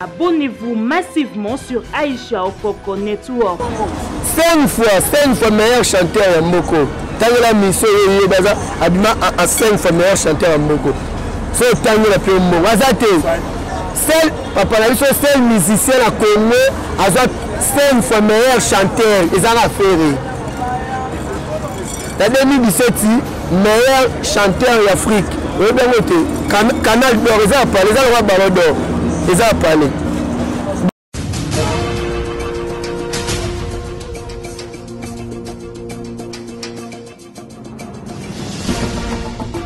Abonnez-vous massivement sur Aisha Okoko Network. 5 fois, 5 fois meilleur chanteur ya mboko. Tangela miso ye ye baza abima en 5 fois meilleur chanteur ya mboko. So tangela pe mboko. Aza te. Seul papa na biso seul musicien na Congo aza 5 fois meilleur chanteur. Eza na ferre. Na 2017 meilleur chanteur ya Afrique. Oyebi yango te. Canal d'or eza ya palais, eza lokola ballon d'or. Eza ya palais.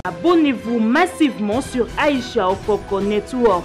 Abonnez-vous massivement sur Aisha Okoko Network.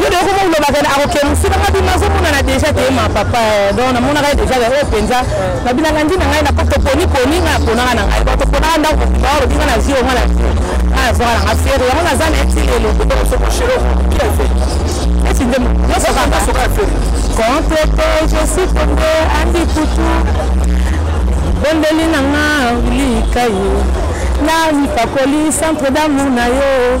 yo deyo koma olobaka na akokende mosika nga bino azomonana deja te ma papa eh, donc namonaka ye deja oyo oh, mpenza na bilanga ndi na ngai na porte poni poni nga naponaka na ngai bato ponaka ndako ba olobi nga na vie onga na vie nga nazwaka na nga fere yango naza na eti lelo esi nde nyonso kaka contre te je suis tombé andi kutu bondeli na nga likayo na mipakoli centre d'amour na yo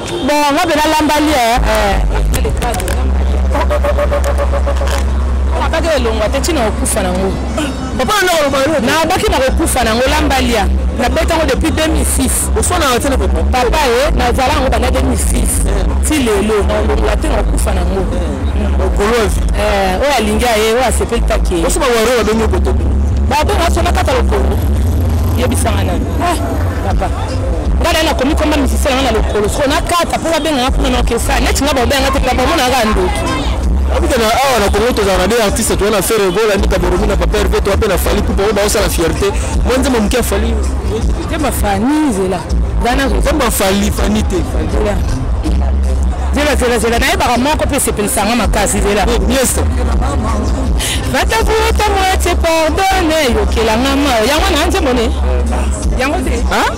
Bon, nga bela lamba lia. Eh. Abaki elongwa te tina okufa nango. Papa na ngolo bayo. Na abaki na okufa nango lamba lia. Na beta ngo depuis 2006. Osona na tele papa. Papa eh na zala ngo bana 2006. Ti lelo na olongwa te na okufa nango. Okolozi. Eh, oya linga ye, oya sepeli taki. Osoma waro wa benyo kotobi. Ba to na sona kata lokolo. Yebisanga nani. Ah, papa. nga na nakomi koma misisi nanga na lokolo soko na kata mpo babenganga kuna na okesa neti nga babenganga te papa mona kaka ndoki abikana awa na kongo tozala na de artiste toya na fere gola ndika boromi na papa herve toya mpe na fali pupa oyo baosala fierté mwa nzemba moke ya fali nzemba fani zela nzemba fali fani te zela zela zela nayebaka moko mpe esepelisanga makasi zela miesa batakuta mwete pardone yokelanga mao yango na nzembo ne Hein?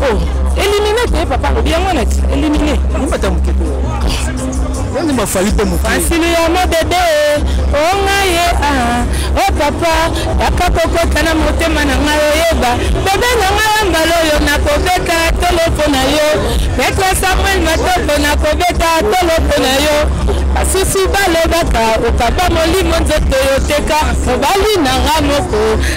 Oh, éliminé te papa, bien moi net, éliminé. On va t'embouquer. On ne m'a fallu pas mouquer. Facile ya mon bébé, oh ngaye ah, oh papa, yaka koko tana motema na ngayo yeba. Bébé na ngayo mbalo yo na kobeta tolofo na yo. Petro Samuel matopo na kobeta tolofo na yo. Basusu balobaka okaba molimo nzoto yoteka mobali na nga moko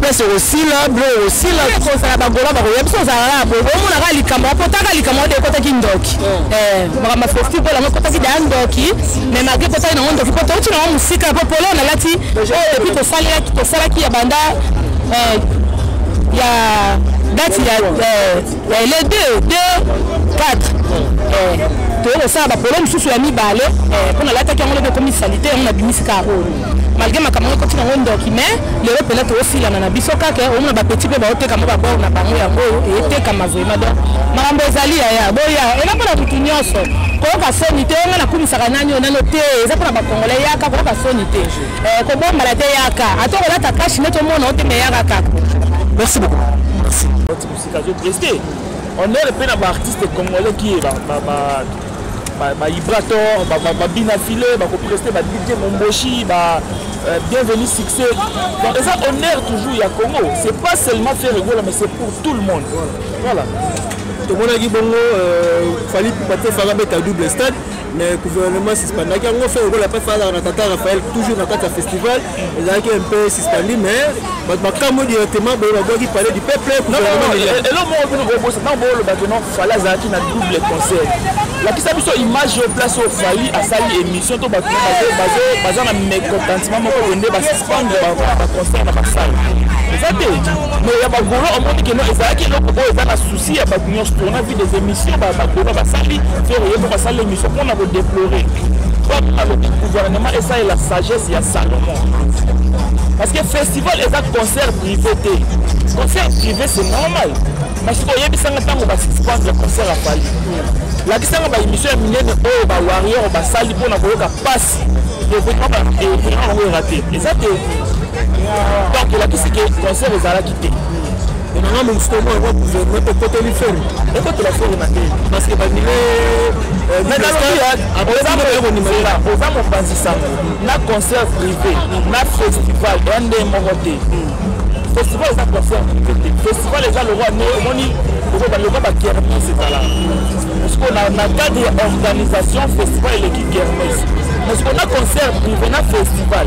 place ekosila bilo ekosila kozala bagola bakoya biso ozala na bo omona kaka likambo apotaka likambo ode ekotaki ndoki makambo ya festi mpo lango ekotaki deya ndoki me malgre ekotaki nango ndoki mpo touti nango mosika mpo polo nalati oyo depuis tosalaki ya banda ya date ya le 2 2 4 toyei kosala bapolo mosusu ya mibale mpo nalataki yango lobi ekomi salite yango nabimisi kaka oyo malgré makambo yango ekoti nango ndoki mais lelo mpena toofilana na biso kaka omona bapetit mpe baoteka mo babor na bango yango oyo etekama vraimen donc makambo ezali yaya boya eza mpona motu nyonso koyoka soni te nga nakumisaka nani onano te eza mpona bakongole yaka koyoka soni te eh, kobombala te yaka ata okolata kashi nde tomona ote meyaka kaka merci beaucoup merci on est mpe na baartiste congolais qui est ba, ba Ibrator, ba, ba, ba Bina Filet, ba Copreste, ba DJ Momboshi, ba euh, Bienvenue Succès. Donc, ça honneur toujours ya Congo. C'est pas seulement faire rigoler, mais c'est pour tout le monde. Voilà. tomonaki bongo euh, fali pate faka beta double stade mais gouvernement suspendaki yango fe okola mpe faalaka na tata raphael toujours na kati ya festival ezalaki un peu suspendu mais bato bakamwe directement boye babwaki palais du peuple elo moko bino bobosa ntango boloba ke non fali azalaki na double concert lakisa biso image oyo place oyo fali asali émission to bato baza na mécontentement moko boye nde basuspendre baconcert na basala eza te mais ya bagolo omoni keno ezalaki eloko oyo eza na souci ya bato nyonso tourna vie des émissions bagolo basali fere yeko basali biso mpo na kodeplore bato balobi gouvernement esalela sagesse ya salomon parce que festival eza concert privé te concert privé c'est normal mais soki oyebisanga ntango basuspendre concert ya fali lakisanga baémission ya minene oyo bawarrior basali mpo na koyoka mpasi ekoki kaka eokirango erate eza te donc elakisi ke concert ezalaki nanga mosusu omoi kwa guverne ekoteli fere ekotela fere na te parceke bandime oza mopanzi sango na concert privé na festival ya nde moko te festival eza concert privé te festival eza lokwa ne omoni lokwa bakermes ezala parceke na cadre ya organisation festival eleki kermes parceke na concert privé na festival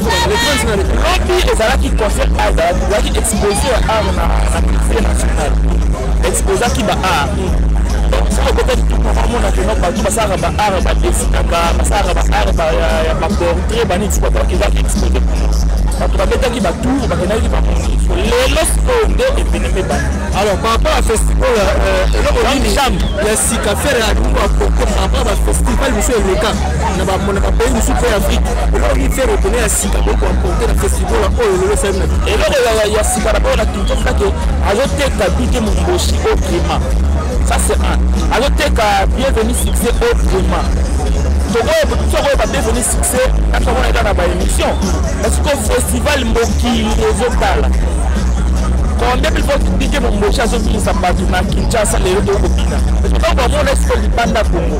lobi ezalaki concert art ezalaki expose ya art na musée national exposaki ba art soki obetaki tukomamona keno bato basalaka ba art badesinaka basalaka ba art ya baportrait banini ti bato bakendaki expose bato babetaki batour bakendaki bamoni lelo sikoyo nde eveneme bani alors par rapport à festival eloko nini ya sika fere akokoa par rapport à bafestival mosusu eleka na bamona bapayi mosusu mpe ya afrike eloko te repone ya sika boyi koamporte na festival oyo lelo esali na eloko ya sika na bayo na kinshasa ke azoteka bike moboshi o prima ça c'est un azoteka bienvenu succès o prima tokoyeba bienvenu succès akamona eka na baémission parce que festival mokili ezotala konde biso bike momboshi azobimisa bato na kinshasa lelo tokobina esoka bamona esiko libanda kongo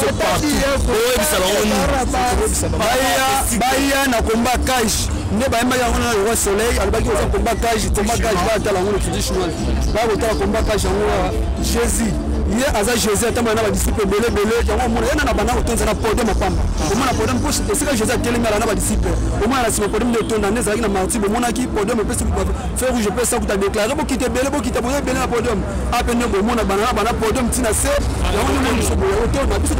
oyebisa bango nini baya na komba cage nde bayembaki yango na roi soleil alobaki oza komba cage komba cage bayatala yango le fidish mal baya kotala komba cage yango awa jésus ye aza jésus atambala na badisiple ebele ebele yango omona ye na na banda kotonza na podium apamba omona podium mpo esika jésus atelemi ala na badisiple omona na nsima podium nde etonda nde ezalaki na marti bomonaki podium epesi feu rouge mpe sakuta adeklare bokita ebele bokita boye ebele na podium ape nde bomona bana na bana podium ntina se yango nde moni biso boye otona biso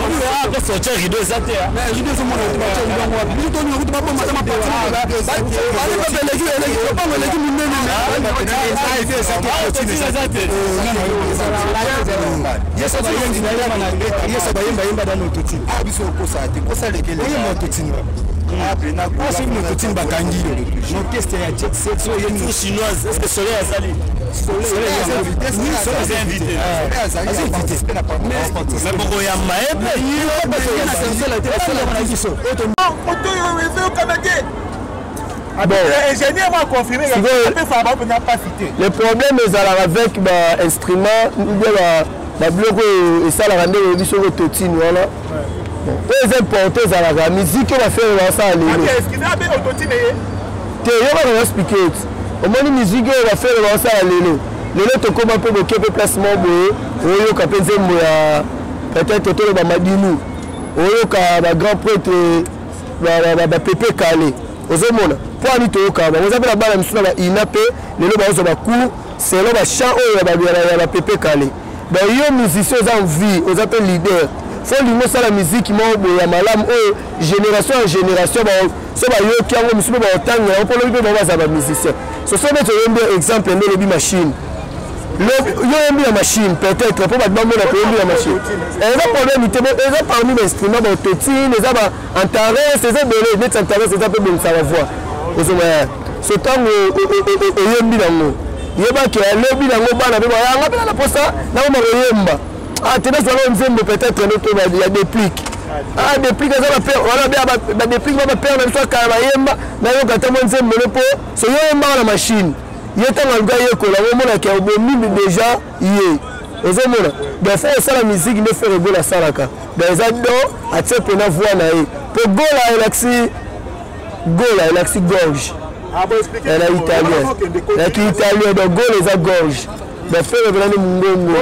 tosortie rido eza te rido ezomona tobatie rido yango wapi biso toni yango tobaboma ata mapatileki eleki lopango eleki monene yesu bayembayemba dano toti biso okosa te kosa lekele oyo mototino ape na kosa mototini bakangi yo orchestre ya Tout chinoise, est-ce que soleil a sali bokoyamba le problème ezalaka avec bainstrument ou bien babiloko oyo esalaka nde oyebi soki ototine wana oyo eza importe ezalaka miziki oyo bafere basala lelo te yokaka na spike ete omoni miziki oyo bafere basala lelo lelo tokóma mpe boke mpe place moko boye oyoka mpe nzembo ya peut-être toloba madilu oyoka bagrand prêtre bapepe kale ozomona mpo ani toyokaka bango eza mpe na bana mosusu na baina mpe lelo baozwa bacour selon ba chant oyo ya ba ya ba pepe kale donc yo musicien oza en vie oza pe leader fo olingi osala miziki moko boye ya malamu oyo génération ya génération so bayoki yango mosusu mpe baotangela yango mpo lobi mpe bango bazala bamusicien soso neti oyembi exemple nde olobi machine yo oyembi ya machine peut-être mpo bato bamona koyembi ya machine eza problème te eza parmi bainstrument baototine eza antares eza ebele neti antares eza mpe bongisaka voi ozoma so ntango oyembi nango yebaki alobi nango bana mpe bayanga mpe na naposa nakoma koyemba ate ah, nazwala nzembo peut-être ndoto ya déplique ah déplique aza wana badéplique ba bapere na biso akala bayemba nayoka ntango nzembo no mpo soyoyembaka na machine ye ntango aluka yekola yango omonaka obomimi déjà ye ozomona donc fo osala miziki nde fere gola asalaka donc eza do atie mpena voi na ye mpo gola elakisi gola elakisi gorge ah, na italien na kiitalien donc gola eza gorge donc fere mpena nde mongongo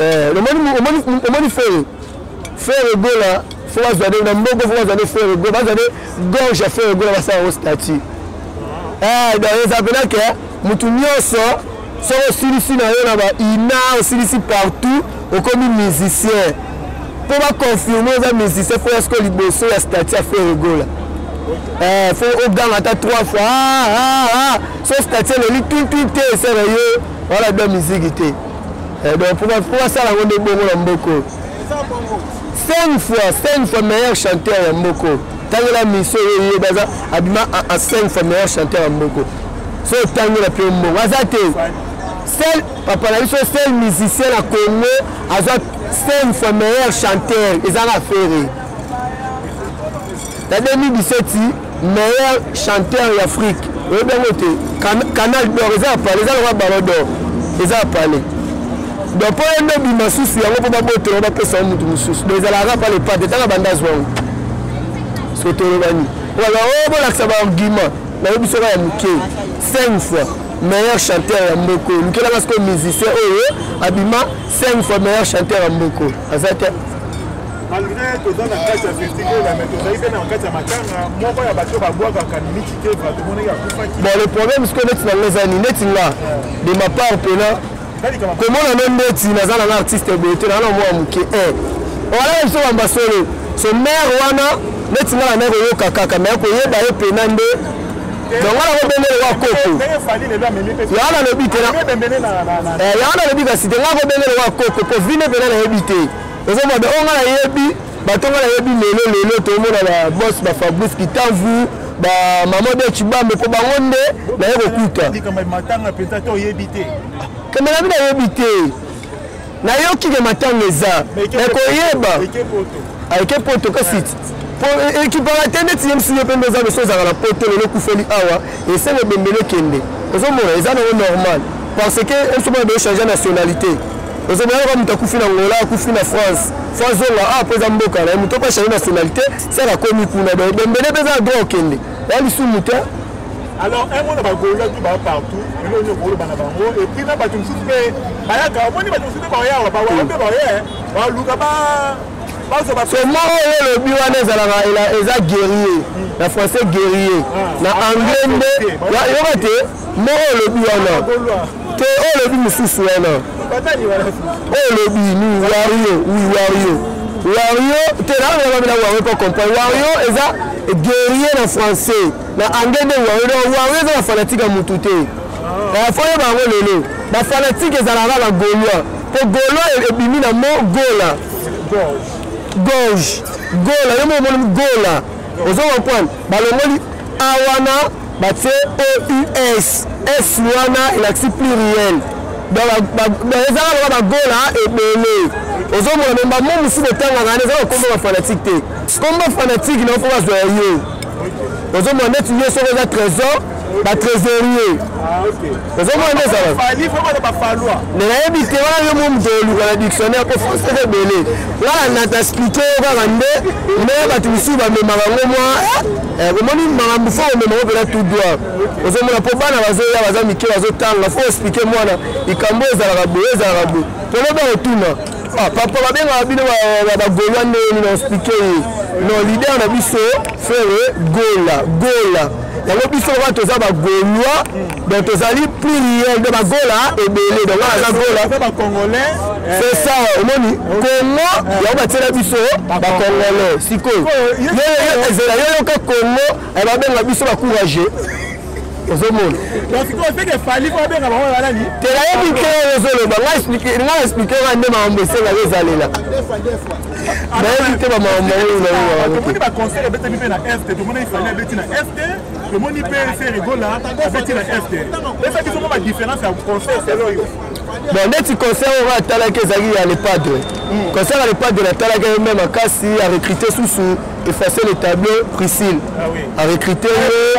eh, omoni fere fere gola fo bazwa nde na mbongo fo bazwa nde fere gola bazwa nde gorge ya fere gola basala yango statut ah. eh, donc eza mpena ke motu nyonso soki osilisi na yo na ba ina osilisi partout okomi musicien mpo baconfirme oza musicien fo yasiko liboso ya stati ya feregola eh, fo oganga ata trois fois ah, ah, ah. so stati eleli tuntun te esala yo wana bia miziki te eh, donc mpo basala yango nde bongo na mboko cinq fois cinq fois meilleur chanteur ya mboko tangela miso oyo ye baza abima en cinq fois meilleur chanteur ya mboko so otangela mpe mbongo aza te sel papa na biso sel musicien na congo aza sel fois meilleur chanteur eza na fere na 2017 meilleur chanteur ya afrique oyebi yango te canal dor eza ya pale eza lokola balo dor eza ya pale donc mpo ye nde obima susu yango mpo babotela bapesa yango moto mosusu donc ezalaka kaka pale pate ntango banda azwa yango soki tolobani wala o oh, bolakisa baargument nayebi soka ya moke 5 fois meilleur chanteur ya mboko lukela nga sikoyo musicien oyo abima 5 fois meilleur chanteur ya mboko aza te malgré toza na kati ya festival mais tozali mpe na kati ya matanga moko ya bato babwakaka miniki keva tomonaki akufaki bon le problème sikoyo neti na nga eza nini neti nga de ma part pena komona no ndeti naza nanga artiste boye te nanga na mwa moke eh. olaka biso bamba solo so mare wana neti nga na mare oyoka kaka me koyeba ye mpena nde donga nango bendele wa koko yanga nalobi te yanga nalobi kasi te nga ko bendele wa koko po vine mpena nayebi te ozomona de o nga nayebi bato nga nayebi lelo lelo tomona ba bos ba fabrice kitamvu ba mama de cibambe mpo bango nde naye kokuta kemela bi nayebi te nayoki ke matanga eza nakoyeba ayeke poto kasi ekipaka te ndeti ye msini mpe nde eza loso ezalaka na poto lelo ekufeli awa esengo ebembeli ekende ozomona eza nango normal parce que mso bana beyochange nationalité ozobona loka moto akufi na ngola akufi na france fo azonga awa ah, mpo eza mboka na ye moto mpe achange nationalité saka akomi kuna donc dembele mpe eza droit okende ya lisumu te alors un mona bagolaki ba partout elo nyo koloba na bango epuis na bato mosusu mpe bayaka omoni bato mosusu mpe baoyawa baoya mpe baoye baluka ba somo oyo olobi wana ezalaka eza guerrier na français guerrier ah, na ah, anglais ah, nde yoka te Moko olobi wana te, oyo olobi mosusu wana, oyo olobi ni wario wi wario wario te naangalababila wario po comprendre wario eza guerrier na français na anglais nde wario donc wario eza na fanatique ya motu te afanye ah. bango lelo bafanatique ezalaka na gaulois po gaulois e-, ebimi na mo gola gorge gola yo moko omoni gola ozo comprendre balongoli awana batie eus s wana elakisi pluriel ezaka loka bagola ebele ozomona me bamo mosusu botangaka wana ezaka kombo bafanatike te kombo fanatike na okoki bazwa ya yo ozomona neti yo soko eza trésor batrésorier ah, ozomona nde ezalaka me nayebi te wana yo mo moto oluka na dictionnaire mpo français eza ebele ngai na natasplike yo kaka nde nde bato mosusu bamemaka yango mwa Eh, bomoni makambo fo omema ngo mpena tout droit ozomona mpo bana bazoya baza mike bazotanga fo explike mwana likambo ezalaka boye ezalaka boye polobe akotuna ah, papa babengaka bino bagolwa nde nini na explike ye no lider na biso frere gola gola yango biso lokola toza bagolwa donc tozali pluriel de bagola ebele donc wana aza gola eh. c'est ça omoni congo eh. yango batiela biso bacongolais sikoyo ezela yo yoka congo eh, babenga biso bacourage ozomona telayebi te ozoloba nga explike nga nde makambo esenga yo ezalela nayebi te bamakambo yango tomoni mpe fere gola abeti na est eza biso mwa badifference ya conseil selo yo bon neti conseil oyo atalaki ezalaki ya lepadre hmm. conseil ya lepadre natalaki yo mpe makasi ya recrute susu effacer le tableau priscille ah arecrute ye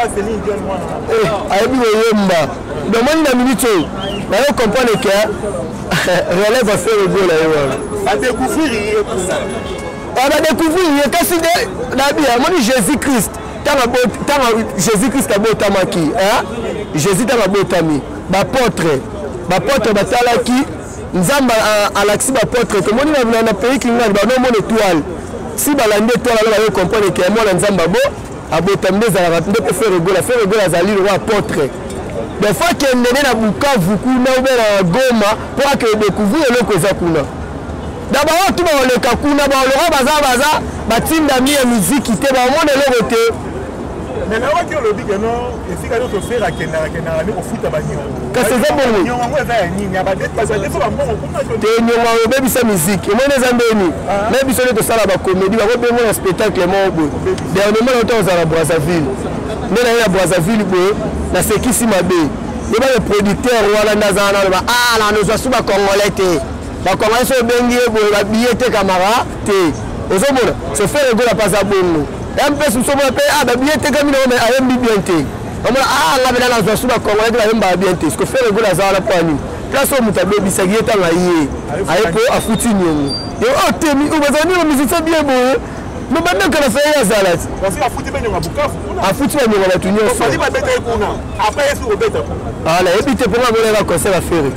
eh, ayebi koyemba domoni na minute oyo nayo comprendre ke relève afere gola ye wana adecouvrir ye wana adecouvrir ye kasi nde nabi amoni jésus christ ntango jésus krist abotamaki jésus ntango abotami bapotre bapotre batalaki nzambe alakisi bapotre tomoni na pays kingani banomona etoile si balandi etoile alo bayo comprendre ke mwana nzambe abo abotami nde ezalaka nde mpe fere gola fere gola azali lokola apotre donc fo akende nde na bukavu kuna ube na goma mpo akende découvrir eloko eza kuna na bango tu bakoleka kuna bakoleka baza baza batindami ya miziki te bakomona eloko te melawaki olobi keno esika nyonso fere akendaka kendaka nde kofuta baniongo kasi eza bongoniongo eza ya nini abadetbazadefo bambongo kunate niongo yango obebisa miziki omoni eza ndeni ah. na biso nde tosala bakomedi bakobengo na spectacle moko boye dernièrement lota ozala na brazzaville nde naye na brazzaville boye nasekisi mabe yeba le producteur wana nde azala naloba a ah, nanozwa su bacongolais te bakongolais so obengi ye boye babiye etekamaka te ozomona sofere egola mpe aza bongo mpesi mosu omona mpe ah, babiye etekami nango mai ayembi bien te omona ah, nga mpena nazwa su bakongolais te bayembaka bien te siko fere egola aza wana mpo ya nini place oyo moto abebisaki ye ntango aye aye mpo afuti niongo yo otemi oh, bazala nino musicien bien boye nobanda kala fere azala ti afuti banyonga bato nyonso ah, nayebi te mpo nga monaka concert ya fere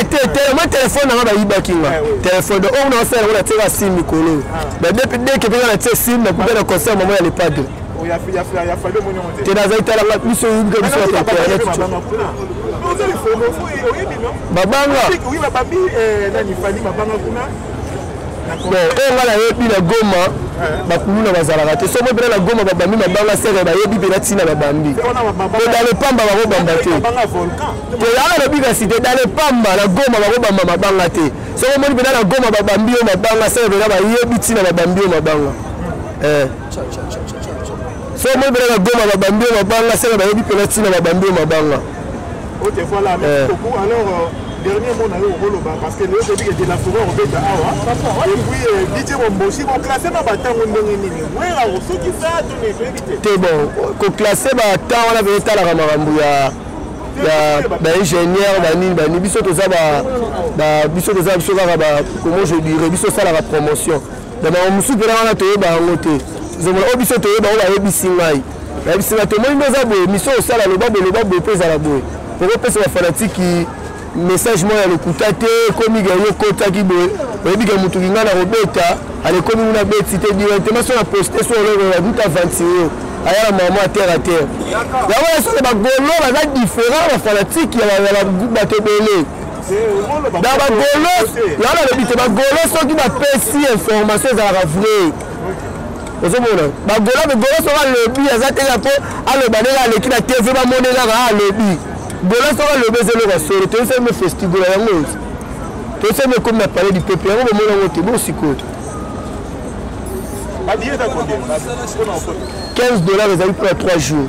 ate telema telefone nanga bayibaki nga telefone de oyo naosala yango natieka sim mikolo badepi deke mpenza natie sim nakuta na concert mama ya lepado te nazali talanga biso yibika biso ya internet babanga oyo nga nayebi na goma bakuluna bazalaka te soki mpena na goma babambi mabanga seke bayebi mpena ntina babambi kodale pamba bakobamba te koyaka na bika site dale pamba na goma bakobamba mabanga te soki omoni mpena na goma babambi yo mabanga seke mpena bayebi ntina babambi yo mabanga eh. soki omoni mpena na goma babambi yo mabanga seke bayebi mpena ntina babambi yo mabanga ok voilà merci eh. beaucoup alors euh, dernier mot na yo okoloba parce que nayo toyebi ke de la forêt okobeta awa epuis euh, didie bombosi koklasse na batango ndenge nini wera soki sa toneyebi te te bon koklasse batango wana mpe etalaka makambo ya baingénieur banini banini biso toza biso toza biso kaka comment je dirais biso osalaka promotion na bango mosusu mpena wana toyeba yango te zomola oyo biso toyeba oyo bayebisi ngai bayebisi ngai tomoni nde oza boye miso osala loba boye loba boye mpo ezala boye okopesa bafanatiki message moko ya lokuta te ekomi ke yo kotaki boye oyebi ke motu linga na kobeta alekomi kuna beti te directement so na poste so oloko duta aventurier aya na mama ya terre a terre yango na solo bagolo baza différent ya bafanatike ya bato ebele na bagolo yango nalobi te bagolo soki bapesi information ezalaka vrai ozomona bagolo bagolo soki alobi aza te kaka mpo aloba ndenge aleki na tv bamoni kaka alobi gola soki alobi eza eloko ya solo toyesa yango festigola yango ozi toyesa yango ekomi na palais du peuple yango bomona yango te bosikoyo 15 dollars ezali mpo na 3 jours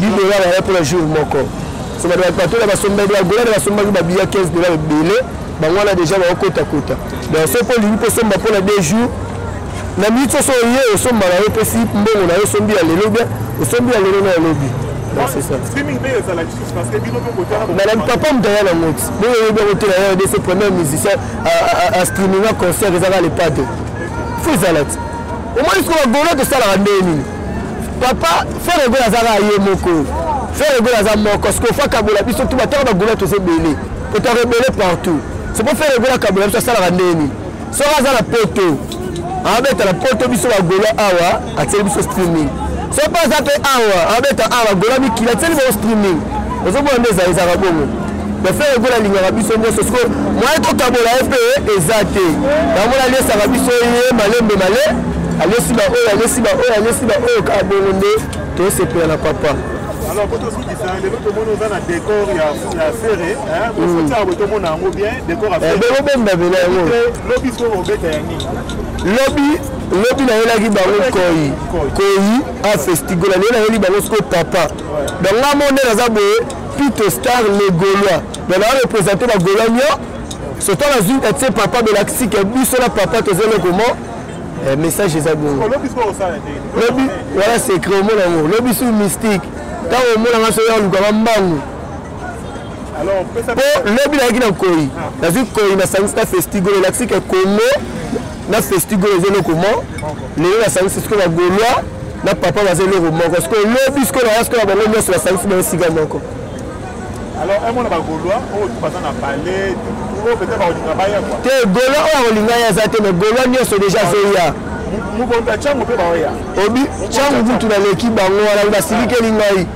10 dollars ezali mpo na jour moko so bato batola basombaki bagola na basombaki babiya 15 dollars ebele bango wana deja baokota kota donc soki olingi kosomba mpo na 2 jours na minute oso oye osomba na yo pesi mbongo na yo osombi ya lelo bien osombi ya lelo na ya lobi madame papa moto aya na moti boye oyebi yango te na ya rdc premier musicien astreaminga concert ezaka lepa te fo ezala ti omoni siko bagolo tosalaka ndenge nini papa frère egol azaka ye moko frère egol aza moko siko fo akabola biso tu bataka bagolo toza ebele mpo toaka ebele partout sopo frère egol akabola biso asalaka ndenge nini soki aza na poto abeta na poto biso bagola awa atieli biso streaming soki mpe aza mpe awa abeta awa bagola mikili atieli biso streaming ozomona nde ezali ezaka bongo bafere ekola alingaka biso nyonso siko mwaye tokabola ye mpe eza te yango naliesaka biso ye malembe male alesi baoyo alesi baoyo alesi baoyo kaka bongo nde tosepela na papa bobomba bela yango lobi lobi nayelaki bango koi koi a festigola naye nayeli bango siko papa donc nga mo nde naza boye pito star le gaulois donc naa représente bagaulois nio surtout nazwi atie papa belakisi ke biso na papa toza eloko mo eh, message eza bongo lobi wana secret omona yango lobi su mystique ntango omona nga soki alukaka mbangu mpo lobi nayaki na nkoi nazwi nkoi nasangisi na festigolo elakisi ke congo na festigolo eza eloko mo lelo nasangisi sikoyo na golois na papa baza eloko moko sikoyo lobi sikoyo naya sikoyo na bango nyonso basangisi bango esika moko te golois oyo akolinga ye aza te mais golois nyonso deja azoya obi ntango kutu naleki bango wana basilikeli ngai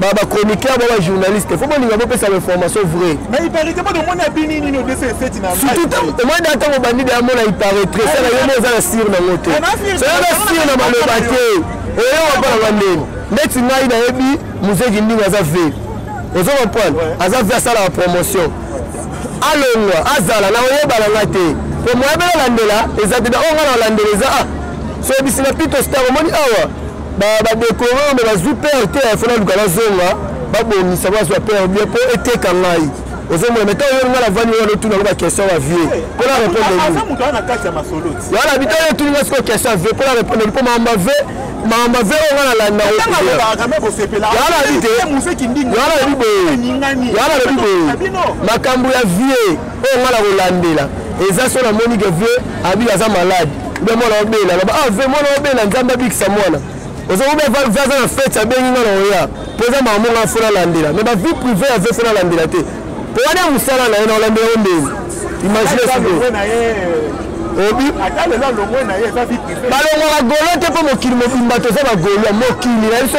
ba ba chroniqueur ba ba journaliste faut bolinga bopesa ba information vrai mais il paraît que moi omoni abini nini odese eseti na surtout omoni da ntango bandi de amona il paraît très sala yo mo oza na sur na ngo te sala na sur na maloba te oyo wapana ba ndeni ndeti ngai nayebi muzeki ndingo aza ve ozo comprendre aza ve asalaka promotion alongwa azala na oyebana nga te po moya bela landela eza te da oyo nga na landela eza a ah, soyebisi na pito star omoni awa ba decorer mais bazwi pere te il faut naluka nazonga babongisa bazwa pere bien mpo eteka ngai ozomona me ntango yonga navandi wana otuna ngo baquestion ya vie mpo na répondre wana bito yo otuni nga sikoyo question ya vie mpo na répondre mpo mamba vie mamba vie oyo nga nalanda wana lobi boye makambo ya vie oyo nga na kolandela eza so namoni ke vie abi aza malade ube mwana obela loba ah vie mwana obela nzambe abikisa mwana oza ube vie aza na fete abengi nga na oya mpo eza makambo nga fona landela me ba vie privé ya vie fona landela te mpo wana ya mosala na ye na olandela yo ndenge imagine sikoyo obi balongwaka golo te mpo mokili mobimba toza bagolo mokili na biso